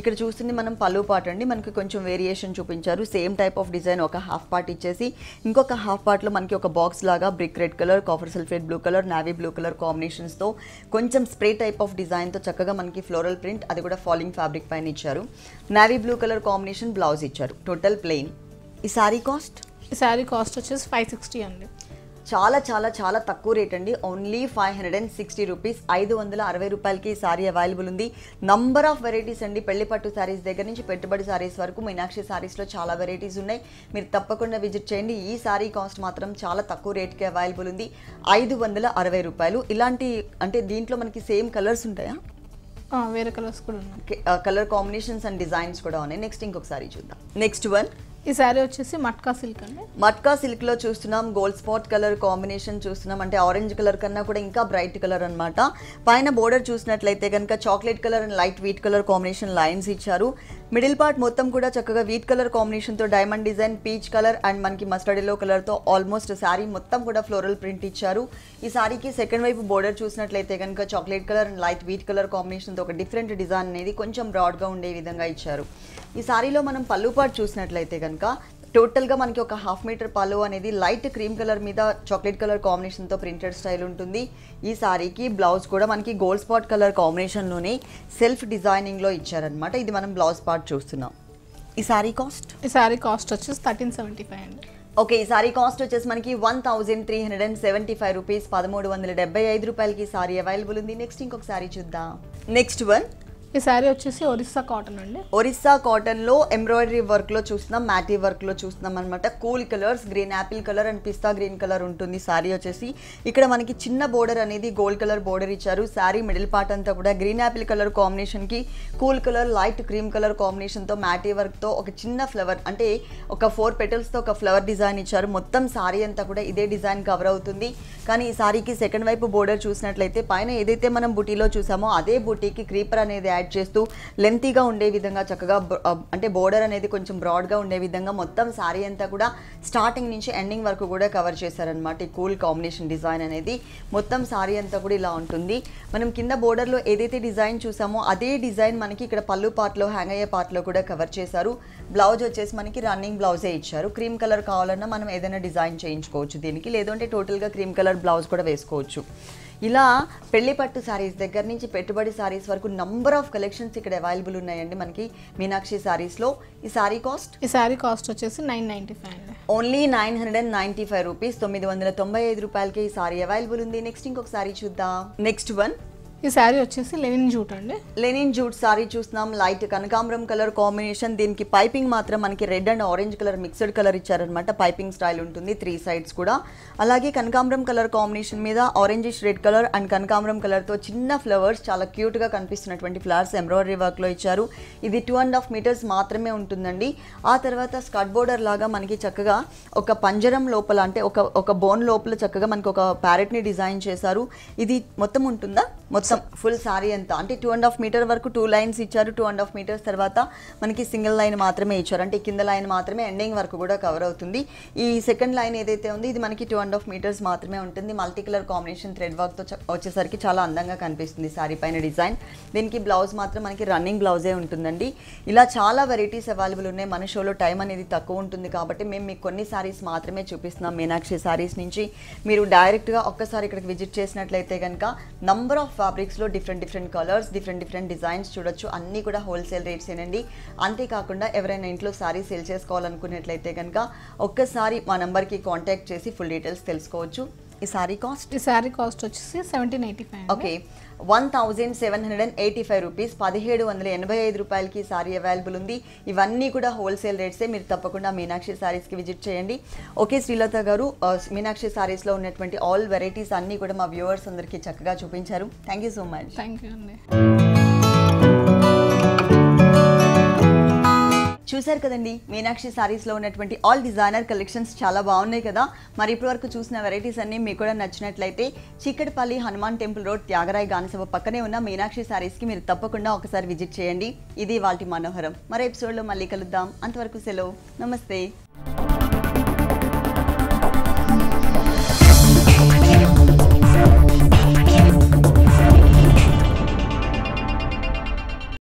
ఇక్కడ చూస్తుంది మనం పళ్ళు పార్ట్ అండి. మనకి కొంచెం వేరియేషన్ చూపించారు. సేమ్ టైప్ ఆఫ్ డిజైన్ ఒక హాఫ్ పార్ట్ ఇచ్చేసి ఇంకొక హాఫ్ పార్ట్లో మనకి ఒక బాక్స్ లాగా brick red colour copper sulphate blue colour navy blue colour కాంబినేషన్స్తో కొంచెం స్ప్రే టైప్ ఆఫ్ డిజైన్తో చక్కగా మనకి ఫ్లోరల్ ప్రింట్ అది కూడా ఫాలింగ్ ఫ్యాబ్రిక్ పైన ఇచ్చారు. Navy blue colour combination blouse ఇచ్చారు. టోటల్ ప్లెయిన్ ఈ సారీ కాస్ట్ ఈ శారీ కాస్ట్ వచ్చేసి ఫైవ్ సిక్స్టీ అండి. చాలా చాలా చాలా తక్కువ రేట్ అండి. Only five hundred and sixty rupees ఐదు వందల అరవై రూపాయలకి ఈ సారీ అవైలబుల్ ఉంది. నంబర్ ఆఫ్ వెరైటీస్ అండి. పెళ్ళి పట్టు సారీస్ దగ్గర నుంచి పెట్టుబడి సారీస్ వరకు మీనాక్షి సారీస్లో చాలా వెరైటీస్ ఉన్నాయి. మీరు తప్పకుండా విజిట్ చేయండి. ఈ సారీ కాస్ట్ మాత్రం చాలా తక్కువ రేట్కి అవైలబుల్ ఉంది. ఐదు వందల అరవై రూపాయలు. ఇలాంటి అంటే దీంట్లో మనకి సేమ్ కలర్స్ ఉంటాయా? వేరే కలర్స్ కూడా ఉన్నాయి. కలర్ కాంబినేషన్స్ అండ్ డిజైన్స్ కూడా ఉన్నాయి. నెక్స్ట్ ఇంకొకసారి చూద్దాం. నెక్స్ట్ వన్ ఈ శారీ వచ్చేసి మట్కా సిల్క్ అండి. మట్కా సిల్క్లో చూస్తున్నాం గోల్డ్ స్పాట్ కలర్ కాంబినేషన్ చూస్తున్నాం. అంటే ఆరెంజ్ కలర్ కన్నా కూడా ఇంకా బ్రైట్ కలర్ అన్నమాట. పైన బోర్డర్ చూసినట్లయితే కనుక chocolate colour and light wheat colour combination lines ఇచ్చారు. మిడిల్ పార్ట్ మొత్తం కూడా చక్కగా వీట్ కలర్ కాంబినేషన్తో diamond design peach colour and మనకి మస్టర్డ్ ఎల్లో కలర్తో ఆల్మోస్ట్ శారీ మొత్తం కూడా ఫ్లోరల్ ప్రింట్ ఇచ్చారు. ఈ శారీకి సెకండ్ వైపు బోర్డర్ చూసినట్లయితే కనుక chocolate colour and light wheat colour కాంబినేషన్తో ఒక డిఫరెంట్ డిజైన్ అనేది కొంచెం బ్రాడ్గా ఉండే విధంగా ఇచ్చారు. ఈ శారీలో మనం పళ్ళు పార్ట్ చూసినట్లయితే కనుక టోటల్గా మనకి ఒక హాఫ్ మీటర్ పళ్ళు అనేది లైట్ క్రీమ్ కలర్ మీద చాక్లెట్ కలర్ కాంబినేషన్తో ప్రింటెడ్ స్టైల్ ఉంటుంది. ఈ సారీకి బ్లౌజ్ కూడా మనకి గోల్డ్ స్పాట్ కలర్ కాంబినేషన్లోనే సెల్ఫ్ డిజైనింగ్లో ఇచ్చారనమాట ఇది మనం బ్లౌజ్ పార్ట్ చూస్తున్నాం. ఈ సారీ కాస్ట్? ఈ శారీ కాస్ట్ వచ్చేసి థర్టీన్ సెవెంటీ ఫైవ్ అండి. ఓకే ఈ సారీ కాస్ట్ వచ్చేసి మనకి one thousand three hundred and seventy five rupees పదమూడు వందల డెబ్బై ఐదు రూపాయలకి ఈ సారీ అవైలబుల్ ఉంది. నెక్స్ట్ ఇంకొక సారీ చూద్దాం. Next one. ఈ శారీ వచ్చేసి ఒరిస్సా కాటన్ అండి. ఒరిస్సా కాటన్లో ఎంబ్రాయిడరీ వర్క్లో చూస్తున్నాం మ్యాటీ వర్క్లో చూస్తున్నాం అనమాట cool colours green apple colour and pista green colour ఉంటుంది శారీ వచ్చేసి. ఇక్కడ మనకి చిన్న బోర్డర్ అనేది గోల్డ్ కలర్ బోర్డర్ ఇచ్చారు. శారీ మిడిల్ పార్ట్ అంతా కూడా గ్రీన్ యాపిల్ కలర్ కాంబినేషన్కి cool colour light cream colour కాంబినేషన్తో మ్యాటీ వర్క్తో ఒక చిన్న ఫ్లవర్ అంటే ఒక ఫోర్ పెటల్స్తో ఒక ఫ్లవర్ డిజైన్ ఇచ్చారు. మొత్తం శారీ అంతా కూడా ఇదే డిజైన్ కవర్ అవుతుంది. కానీ ఈ శారీకి సెకండ్ వైపు బోర్డర్ చూసినట్లయితే పైన ఏదైతే మనం బుటీలో చూసామో అదే బుటీకి క్రీపర్ అనేది యాడ్ చేస్తూ లెంతీగా ఉండే విధంగా చక్కగా అంటే బోర్డర్ అనేది కొంచెం బ్రాడ్గా ఉండే విధంగా మొత్తం శారీ అంతా కూడా స్టార్టింగ్ నుంచి ఎండింగ్ వరకు కూడా కవర్ చేశారనమాట ఈ కూల్ కాంబినేషన్ డిజైన్ అనేది మొత్తం శారీ అంతా కూడా ఇలా ఉంటుంది. మనం కింద బోర్డర్లో ఏదైతే డిజైన్ చూసామో అదే డిజైన్ మనకి ఇక్కడ పళ్ళు పార్ట్లో హ్యాంగ్ అయ్యే పార్ట్లో కూడా కవర్ చేశారు. బ్లౌజ్ వచ్చేసి మనకి రన్నింగ్ బ్లౌజే ఇచ్చారు. క్రీమ్ కలర్ కావాలన్నా మనం ఏదైనా డిజైన్ చేయించుకోవచ్చు దీనికి. లేదంటే టోటల్గా క్రీమ్ కలర్ బ్లౌజ్ కూడా వేసుకోవచ్చు. ఇలా పెళ్ళి పట్టు సారీస్ దగ్గర నుంచి పెట్టుబడి సారీస్ వరకు నంబర్ ఆఫ్ కలెక్షన్స్ ఇక్కడ అవైలబుల్ ఉన్నాయండి మనకి మీనాక్షి సారీస్లో ఈ సారీ కాస్ట్ ఈ శారీ కాస్ట్ వచ్చేసి nine ninety five only nine hundred and ninety five rupees తొమ్మిది వందల తొంభై ఐదు రూపాయలకి ఈ సారీ అవైలబుల్ ఉంది. నెక్స్ట్ ఇంకొక సారీ చూద్దాం. నెక్స్ట్ వన్ ఈ శారీ వచ్చేసి లెనిన్ జూట్ అండి. లెనిన్ జూట్ సారీ చూస్తున్నాం. లైట్ కనకాంబరం కలర్ కాంబినేషన్. దీనికి పైపింగ్ మాత్రం మనకి red and orange colour mixed colour ఇచ్చారనమాట పైపింగ్ స్టైల్ ఉంటుంది త్రీ సైడ్స్ కూడా. అలాగే కనకాంబరం కలర్ కాంబినేషన్ మీద ఆరెంజిష్ రెడ్ కలర్ అండ్ కనకాంబరం కలర్తో చిన్న ఫ్లవర్స్ చాలా క్యూట్గా కనిపిస్తున్నటువంటి ఫ్లవర్స్ ఎంబ్రాయిడరీ వర్క్లో ఇచ్చారు. ఇది టూ అండ్ హాఫ్ మీటర్స్ మాత్రమే ఉంటుందండి. ఆ తర్వాత స్కర్ట్ బోర్డర్ లాగా మనకి చక్కగా ఒక పంజరం లోపల అంటే ఒక ఒక బోన్ లోపల చక్కగా మనకి ఒక ప్యారెట్ని డిజైన్ చేశారు. ఇది మొత్తం ఉంటుందా? మొత్తం ఫుల్ సారీ అంతా. అంటే టూ అండ్ హాఫ్ మీటర్ వరకు టూ లైన్స్ ఇచ్చారు. టూ అండ్ హాఫ్ మీటర్స్ తర్వాత మనకి సింగిల్ లైన్ మాత్రమే ఇచ్చారు. అంటే కింద లైన్ మాత్రమే ఎండింగ్ వరకు కూడా కవర్ అవుతుంది. ఈ సెకండ్ లైన్ ఏదైతే ఉంది ఇది మనకి టూ అండ్ హాఫ్ మీటర్స్ మాత్రమే ఉంటుంది. మల్టీ కలర్ కాంబినేషన్ థ్రెడ్ వర్క్తో వచ్చేసరికి చాలా అందంగా కనిపిస్తుంది సారీ పైన డిజైన్ దీనికి బ్లౌజ్ మాత్రం మనకి రన్నింగ్ బ్లౌజే ఉంటుందండి. ఇలా చాలా వెరైటీస్ అవైలబుల్ ఉన్నాయి. మన షోలో టైం అనేది తక్కువ ఉంటుంది కాబట్టి మేము మీకు కొన్ని సారీస్ మాత్రమే చూపిస్తున్నాం. మీనాక్షి సారీస్ నుంచి మీరు డైరెక్ట్గా ఒక్కసారి ఇక్కడికి విజిట్ చేసినట్లయితే కనుక number of ఫ్యాబ్రిక్స్లో different different colours different different designs చూడొచ్చు. అన్నీ కూడా హోల్సేల్ రేట్స్ ఏనండి. అంతేకాకుండా ఎవరైనా ఇంట్లో సారీ సేల్ చేసుకోవాలనుకున్నట్లయితే కనుక ఒక్కసారి మా నెంబర్కి కాంటాక్ట్ చేసి ఫుల్ డీటెయిల్స్ తెలుసుకోవచ్చు. ఈ సారీ కాస్ట్ ఈ శారీ కాస్ట్ వచ్చేసి seventeen eighty five okay one thousand seven hundred and eighty five rupees. పదిహేడు వందల ఎనభై ఐదు రూపాయలకి సారీ అవైలబుల్ ఉంది. ఇవన్నీ కూడా హోల్సేల్ రేట్సే మీరు తప్పకుండా మీనాక్షి సారీస్కి విజిట్ చేయండి. ఓకే శ్రీలత గారు మీనాక్షి సారీస్లో ఉన్నటువంటి ఆల్ వెరైటీస్ అన్నీ కూడా మా వ్యూవర్స్ అందరికీ చక్కగా చూపించారు. Thank you so much thank you అండి. చూశారు కదండి మీనాక్షి సారీస్లో ఉన్నటువంటి ఆల్ డిజైనర్ కలెక్షన్స్ చాలా బాగున్నాయి కదా. మరి ఇప్పటివరకు చూసిన వెరైటీస్ అన్నీ మీకు కూడా నచ్చినట్లయితే చీకటిపల్లి హనుమాన్ టెంపుల్ రోడ్ త్యాగరాయ్ గానసభ పక్కనే ఉన్న మీనాక్షి సారీస్కి మీరు తప్పకుండా ఒకసారి విజిట్ చేయండి. ఇది వాటి మనోహరం. మరో ఎపిసోడ్లో మళ్ళీ కలుద్దాం. అంతవరకు సెలవు. నమస్తే.